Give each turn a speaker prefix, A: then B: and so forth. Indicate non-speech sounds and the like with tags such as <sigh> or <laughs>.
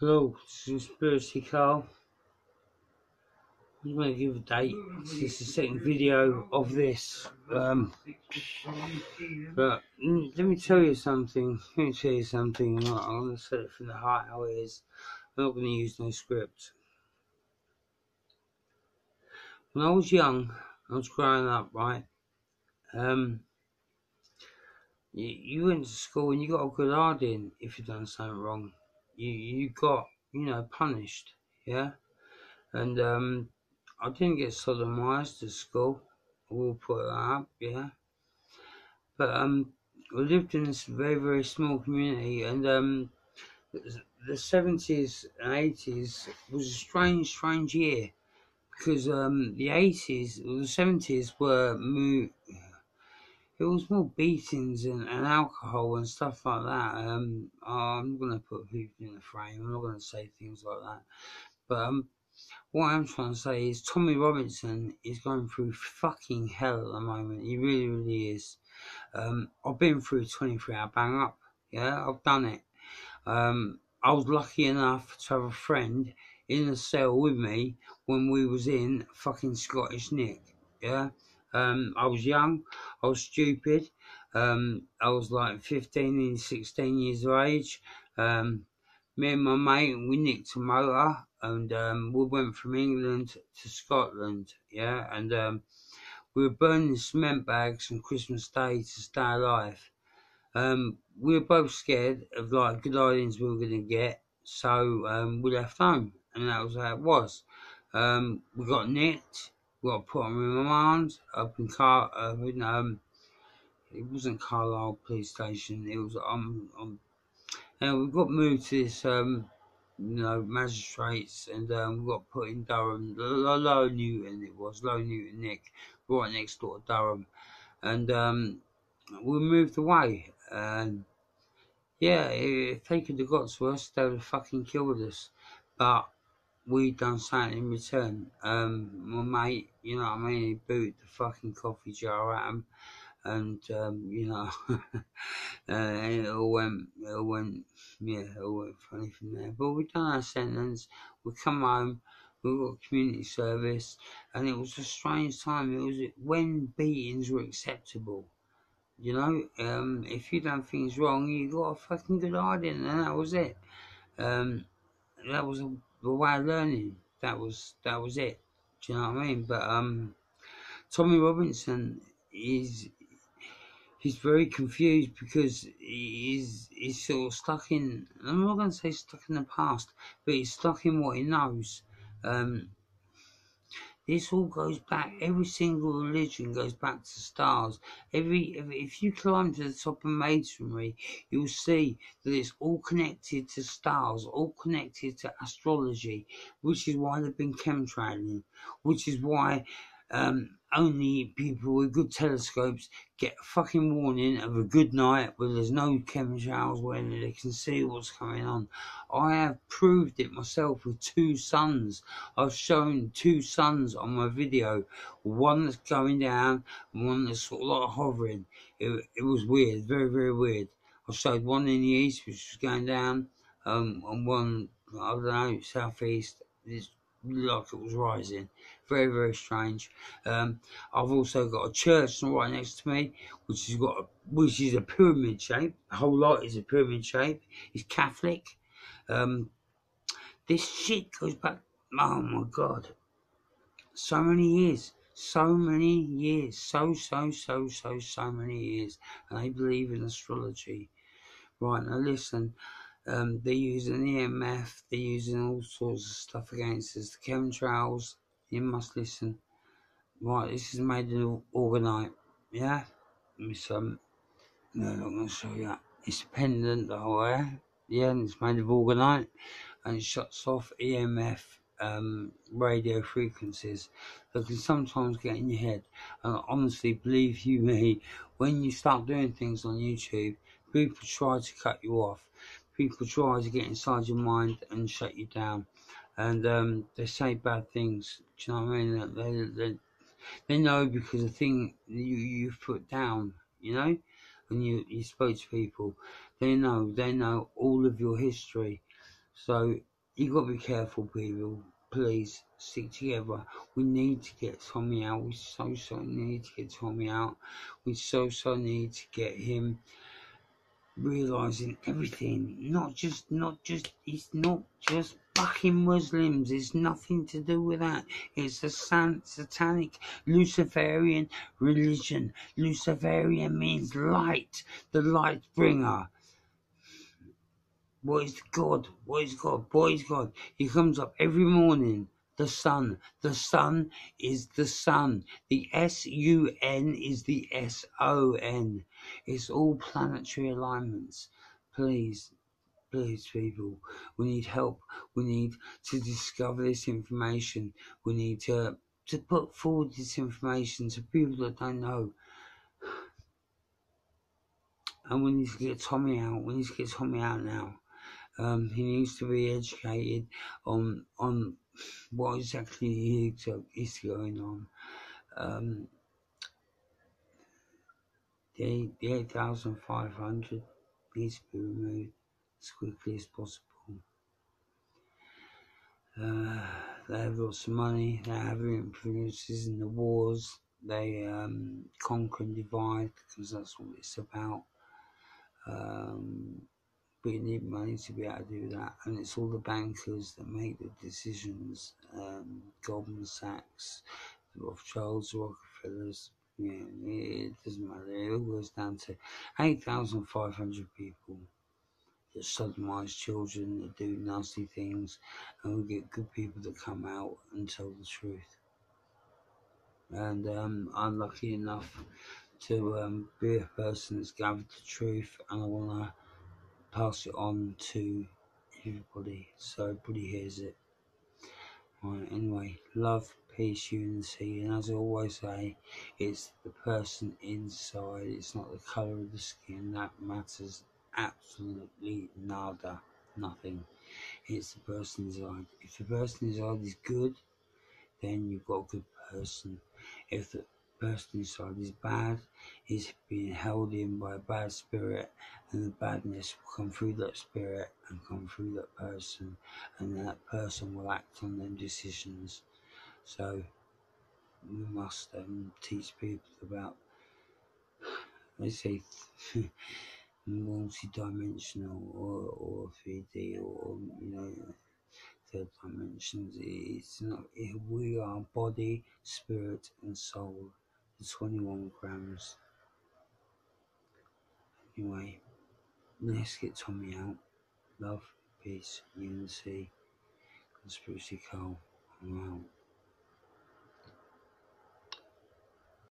A: Hello, Conspiracy Carl. I'm going to give a date. This is the second video of this. Um, but mm, let me tell you something. Let me tell you something. I'm, going to say it from the heart how it is. I'm not going to use no script. When I was young, I was growing up, right? Um, you, you went to school and you got a good harding if you done something wrong. You you got you know punished, yeah. And um, I didn't get sodomized at school. I will put it up, yeah. But um, I lived in this very very small community, and um, the seventies and eighties was a strange strange year because um, the eighties, or the seventies were moved it was more beatings and, and alcohol and stuff like that. Um, I'm not going to put people in a frame. I'm not going to say things like that. But um, what I'm trying to say is Tommy Robinson is going through fucking hell at the moment. He really, really is. Um, I've been through 23 hour bang up. Yeah, I've done it. Um, I was lucky enough to have a friend in the cell with me when we was in fucking Scottish Nick. Yeah. Um, I was young, I was stupid. Um, I was like 15 and 16 years of age. Um, me and my mate, we nicked a motor and um, we went from England to Scotland, yeah, and um, we were burning cement bags on Christmas Day to stay alive. Um, we were both scared of like good ideas we were going to get, so we left home, and that was how it was. We got nicked, got put on remand up in Car, up in, um, it wasn't Carlisle Police Station, it was um, um and we got moved to this um, you know, magistrates, and um, we got put in Durham, Low Newton it was, Low Newton Nick, right next door to Durham, and um, we moved away, and yeah, if they could have got to us, they would have fucking killed us, but we done something in return. Um, my mate, you know what I mean, he booted the fucking coffee jar at him, and um, you know, <laughs> uh, and it all went, it all went, yeah, it all went funny from there. But we done our sentence. We come home. We got community service, and it was a strange time. It was when beatings were acceptable. You know, um, if you done things wrong, you got a fucking good hiding, and that was it. Um, that was a the way of learning. That was that was it. Do you know what I mean? But um, Tommy Robinson is he's very confused because he's he's sort of stuck in. I'm not going to say stuck in the past, but he's stuck in what he knows. Um, this all goes back. Every single religion goes back to stars. Every if you climb to the top of masonry, you'll see that it's all connected to stars, all connected to astrology, which is why they've been chemtrailing, which is why um, only people with good telescopes get a fucking warning of a good night where there's no chemtrails where they can see what's going on. I have proved it myself with two suns. I've shown two suns on my video. One that's going down and one that's sort of like hovering. It, it was weird, very, very weird. I showed one in the east which was going down um, and one, I don't know, southeast. It's like it was rising. Very, very strange. Um, I've also got a church right next to me, which has got a, which is a pyramid shape. The whole lot is a pyramid shape. It's Catholic. Um, this shit goes back. Oh my god, so many years. So many years, so, so, so, so, so many years, and they believe in astrology. Right, now listen, um, they're using EMF, they're using all sorts of stuff against us. The chemtrails, you must listen. Right, this is made of orgonite, yeah? It's, um, no, I'm not going to show you that. It's a pendant that I wear, yeah, and it's made of orgonite, and it shuts off EMF um, radio frequencies that can sometimes get in your head. And honestly, believe you <laughs> me, when you start doing things on YouTube, people try to cut you off people try to get inside your mind and shut you down. And um, they say bad things. Do you know what I mean? They, they, they know because the thing you, you've put down, you know, when you, you spoke to people, they know, they know all of your history. So you got to be careful, people. Please stick together. We need to get Tommy out. We so so need to get Tommy out. We so so need to get him realizing everything. Not just, not just. It's not just fucking Muslims. It's nothing to do with that. It's a san- satanic Luciferian religion. Luciferian means light, the light bringer. What is God? What is God? What is God? He comes up every morning. The sun. The sun is the sun. The S U N is the S O N. It's all planetary alignments. Please, please, people, we need help. We need to discover this information. We need to to put forward this information to people that don't know. And we need to get Tommy out. We need to get Tommy out now. Um, he needs to be educated on on what exactly is going on. Um, the, the 8,500 needs to be removed as quickly as possible. Uh, they have lots of money, they have influences in the wars, they um, conquer and divide because that's what it's about. Um, we need money to be able to do that, and it's all the bankers that make the decisions. Um, Goldman Sachs, the Rothschilds, Rockefellers. Yeah, it doesn't matter. It all goes down to eight thousand five hundred people that sodomize children, that do nasty things, and we get good people that come out and tell the truth. And um, I'm lucky enough to um, be a person that's gathered the truth, and I want to pass it on to everybody so everybody hears it. Right, anyway, love, peace, unity, and as I always say, it's the person inside, it's not the colour of the skin that matters absolutely nada, nothing. It's the person inside. If the person inside is good, then you've got a good person. If the person inside is bad, is being held in by a bad spirit, and the badness will come through that spirit and come through that person, and that person will act on them decisions. So we must um, teach people about, let's say, <laughs> multi-dimensional or, or 3D or you know third dimensions. It's not. We are body, spirit, and soul. The 21 grams. Anyway, let's get Tommy out. Love, peace, unity, conspiracy, Cole. I'm out.